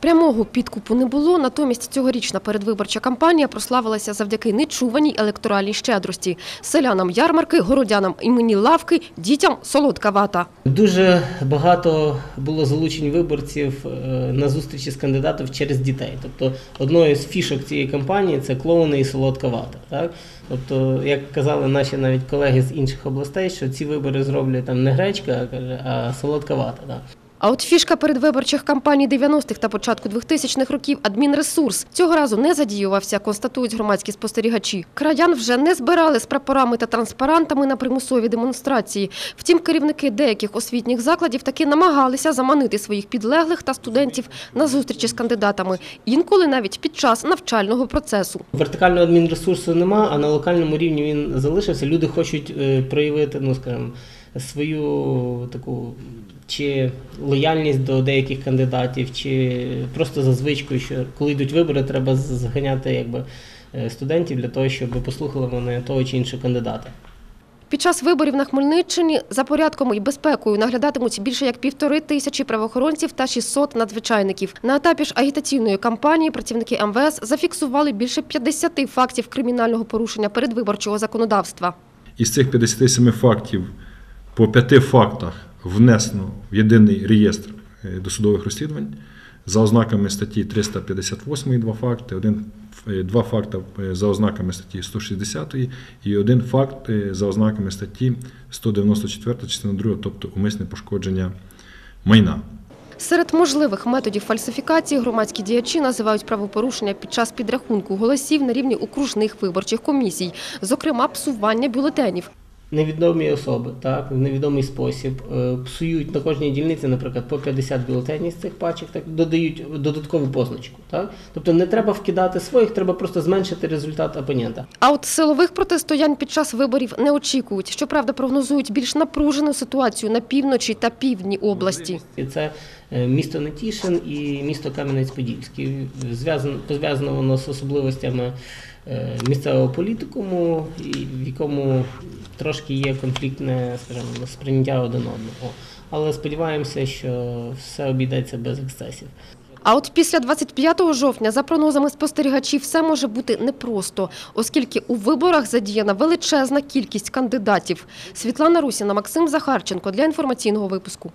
Прямого підкупу не було, натомість цьогорічна передвиборча кампанія прославилася завдяки нечуваній електоральній щедрості. Селянам ярмарки, городянам імені лавки, дітям солодка вата. Дуже багато було залучень виборців е, на зустрічі з кандидатом через дітей. Тобто одною з фішок цієї кампанії це клоуни і солодка вата. Так? Тобто, як казали наші навіть колеги з інших областей, що ці вибори зроблять там не гречка, а солодка вата. Так? А от фішка передвиборчих кампаній 90-х та початку 2000-х років – адмінресурс. Цього разу не задіювався, констатують громадські спостерігачі. Краян вже не збирали з прапорами та транспарантами на примусові демонстрації. Втім, керівники деяких освітніх закладів таки намагалися заманити своїх підлеглих та студентів на зустрічі з кандидатами, інколи навіть під час навчального процесу. Вертикального адмінресурсу нема, а на локальному рівні він залишився. Люди хочуть е, проявити, ну скажімо, свою таку чи лояльність до деяких кандидатів, чи просто за звичкою, що коли йдуть вибори, треба зганяти якби е, студентів для того, щоб послухали вони того чи іншого кандидата. Під час виборів на Хмельниччині за порядком і безпекою наглядатимуть більше як півтори тисячі правоохоронців та 600 надзвичайників. На етапі ж агітаційної кампанії працівники МВС зафіксували більше 50 фактів кримінального порушення передвиборчого законодавства. Із цих 57 фактів по п'яти фактах внесено в єдиний реєстр е, досудових розслідувань за ознаками статті 358 два факти, один, е, два факти е, за ознаками статті 160 і один факт за ознаками статті 194 частина 2, тобто умисне пошкодження майна. Серед можливих методів фальсифікації громадські діячі називають правопорушення під час підрахунку голосів на рівні окружних виборчих комісій, зокрема псування бюлетенів. Невідомі особи, так, в невідомий спосіб е, псують на кожній дільниці, наприклад, по 50 бюлетенів з цих пачок, так додають додаткову позначку. Так? Тобто не треба вкидати своїх, треба просто зменшити результат опонента. А от силових протистоянь під час виборів не очікують. Щоправда, прогнозують більш напружену ситуацію на півночі та півдні області. І це е, місто Нетішин і місто Кам'янець-Подільський. Зв'язано, воно з особливостями місцевого політикуму, в якому трошки є конфліктне скажімо, сприйняття один одного. Але сподіваємося, що все обійдеться без ексцесів. А от після 25 жовтня, за прогнозами спостерігачів, все може бути непросто, оскільки у виборах задіяна величезна кількість кандидатів. Світлана Русіна, Максим Захарченко для інформаційного випуску.